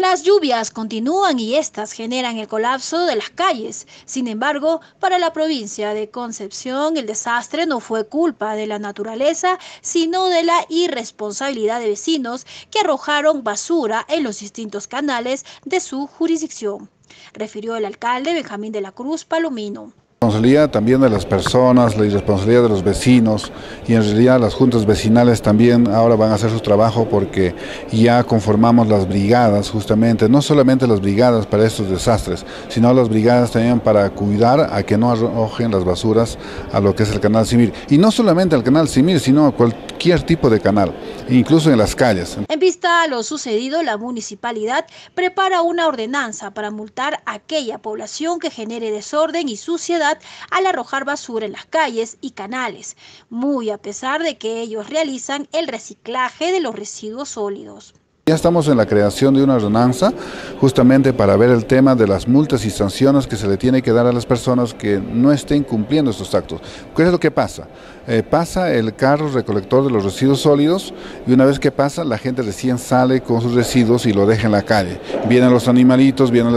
Las lluvias continúan y estas generan el colapso de las calles. Sin embargo, para la provincia de Concepción, el desastre no fue culpa de la naturaleza, sino de la irresponsabilidad de vecinos que arrojaron basura en los distintos canales de su jurisdicción, refirió el alcalde Benjamín de la Cruz Palomino responsabilidad también de las personas, la irresponsabilidad de los vecinos y en realidad las juntas vecinales también ahora van a hacer su trabajo porque ya conformamos las brigadas justamente, no solamente las brigadas para estos desastres, sino las brigadas también para cuidar a que no arrojen las basuras a lo que es el canal Simir. Y no solamente al canal Simir, sino a cualquier tipo de canal, incluso en las calles. En vista a lo sucedido, la municipalidad prepara una ordenanza para multar a aquella población que genere desorden y suciedad al arrojar basura en las calles y canales, muy a pesar de que ellos realizan el reciclaje de los residuos sólidos. Ya estamos en la creación de una ordenanza justamente para ver el tema de las multas y sanciones que se le tiene que dar a las personas que no estén cumpliendo estos actos. ¿Qué es lo que pasa? Eh, pasa el carro recolector de los residuos sólidos y una vez que pasa la gente recién sale con sus residuos y lo deja en la calle. Vienen los animalitos, vienen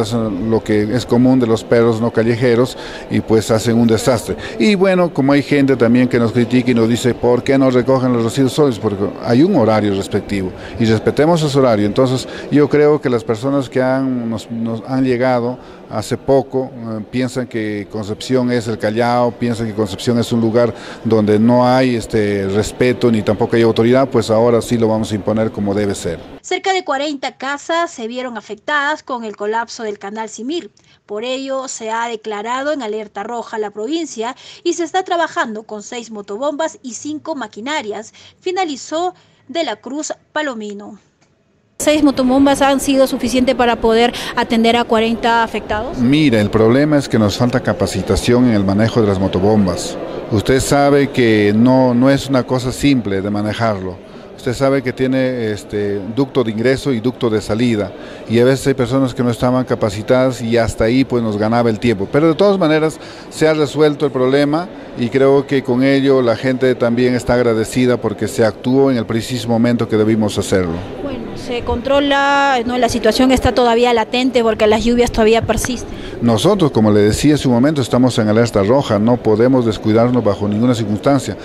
lo que es común de los perros no callejeros y pues hacen un desastre. Y bueno, como hay gente también que nos critica y nos dice por qué no recogen los residuos sólidos, porque hay un horario respectivo y respetemos entonces yo creo que las personas que nos, han llegado hace poco eh, piensan que Concepción es el Callao, piensan que Concepción es un lugar donde no hay este respeto ni tampoco hay autoridad, pues ahora sí lo vamos a imponer como debe ser. Cerca de 40 casas se vieron afectadas con el colapso del canal Simir. Por ello, se ha declarado en alerta roja la provincia y se está trabajando con seis motobombas y cinco maquinarias. Finalizó de la Cruz Palomino. ¿Seis motobombas han sido suficientes para poder atender a 40 afectados? Mira, el problema es que nos falta capacitación en el manejo de las motobombas. Usted sabe que no, no es una cosa simple de manejarlo. Usted sabe que tiene este, ducto de ingreso y ducto de salida y a veces hay personas que no estaban capacitadas y hasta ahí pues nos ganaba el tiempo. Pero de todas maneras se ha resuelto el problema y creo que con ello la gente también está agradecida porque se actuó en el preciso momento que debimos hacerlo se controla, no, la situación está todavía latente porque las lluvias todavía persisten. Nosotros, como le decía hace un momento, estamos en alerta roja, no podemos descuidarnos bajo ninguna circunstancia.